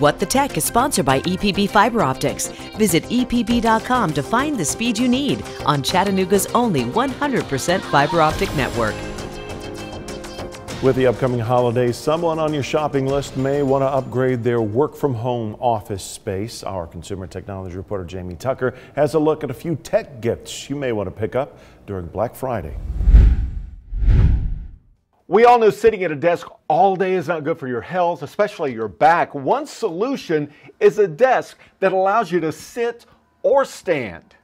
What the Tech is sponsored by EPB Fiber Optics. Visit EPB.com to find the speed you need on Chattanooga's only 100% fiber optic network. With the upcoming holidays, someone on your shopping list may want to upgrade their work from home office space. Our consumer technology reporter Jamie Tucker has a look at a few tech gifts you may want to pick up during Black Friday. We all know sitting at a desk all day is not good for your health, especially your back. One solution is a desk that allows you to sit or stand.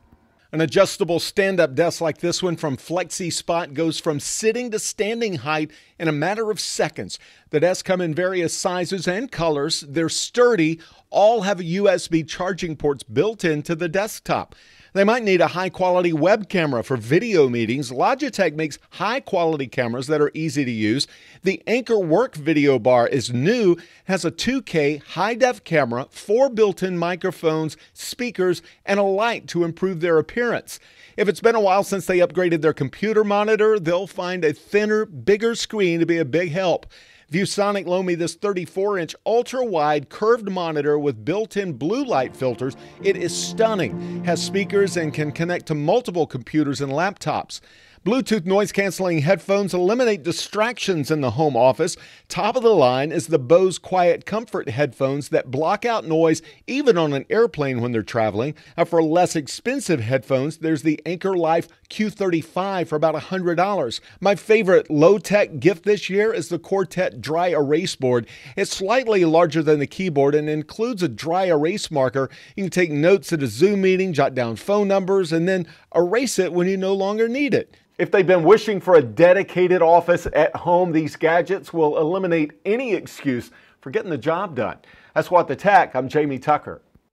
An adjustable stand up desk like this one from FlexiSpot goes from sitting to standing height in a matter of seconds. The desks come in various sizes and colors. They're sturdy, all have USB charging ports built into the desktop. They might need a high quality web camera for video meetings. Logitech makes high quality cameras that are easy to use. The Anker Work video bar is new, has a 2K high def camera, four built in microphones, speakers, and a light to improve their appearance. If it's been a while since they upgraded their computer monitor, they'll find a thinner, bigger screen to be a big help. ViewSonic loaned me this 34 inch ultra wide curved monitor with built in blue light filters. It is stunning, has speakers, and can connect to multiple computers and laptops. Bluetooth noise canceling headphones eliminate distractions in the home office. Top of the line is the Bose QuietComfort headphones that block out noise even on an airplane when they're traveling. Now, for less expensive headphones, there's the Anker Life Q35 for about $100. My favorite low tech gift this year is the Quartet Dry Erase Board. It's slightly larger than the keyboard and includes a dry erase marker. You can take notes at a Zoom meeting, jot down phone numbers, and then erase it when you no longer need it. If they've been wishing for a dedicated office at home, these gadgets will eliminate any excuse for getting the job done. That's what the tech. I'm Jamie Tucker.